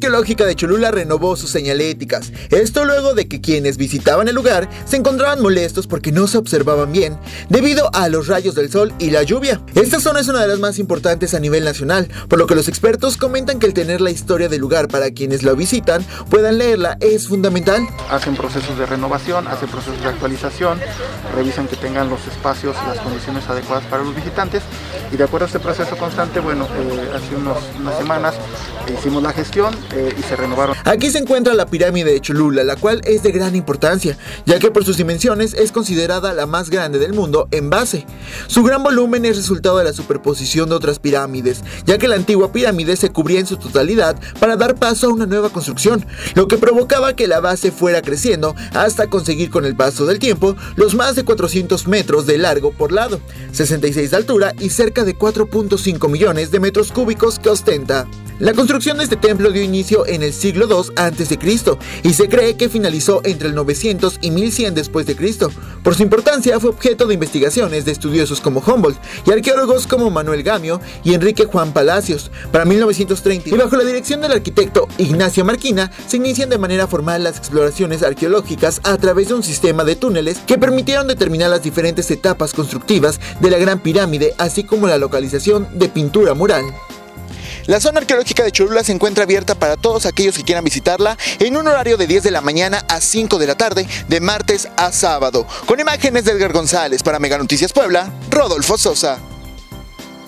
arqueológica de Cholula renovó sus señaléticas. Esto luego de que quienes visitaban el lugar se encontraban molestos porque no se observaban bien debido a los rayos del sol y la lluvia. Esta zona es una de las más importantes a nivel nacional, por lo que los expertos comentan que el tener la historia del lugar para quienes lo visitan puedan leerla es fundamental. Hacen procesos de renovación, hacen procesos de actualización, revisan que tengan los espacios y las condiciones adecuadas para los visitantes y de acuerdo a este proceso constante, bueno, eh, hace unas semanas hicimos la gestión eh, y se renovaron. Aquí se encuentra la pirámide de Cholula, la cual es de gran importancia, ya que por sus dimensiones es considerada la más grande del mundo en base. Su gran volumen es resultado de la superposición de otras pirámides, ya que la antigua pirámide se cubría en su totalidad para dar paso a una nueva construcción, lo que provocaba que la base fuera creciendo hasta conseguir con el paso del tiempo los más de 400 metros de largo por lado, 66 de altura y cerca de 4.5 millones de metros cúbicos que ostenta. La construcción de este templo dio inicio en el siglo II a.C. y se cree que finalizó entre el 900 y 1100 después de Cristo. Por su importancia fue objeto de investigaciones de estudiosos como Humboldt y arqueólogos como Manuel Gamio y Enrique Juan Palacios. Para 1930 y bajo la dirección del arquitecto Ignacio Marquina se inician de manera formal las exploraciones arqueológicas a través de un sistema de túneles que permitieron determinar las diferentes etapas constructivas de la Gran Pirámide así como la localización de pintura mural. La zona arqueológica de Cholula se encuentra abierta para todos aquellos que quieran visitarla en un horario de 10 de la mañana a 5 de la tarde, de martes a sábado. Con imágenes de Edgar González para Mega Noticias Puebla, Rodolfo Sosa.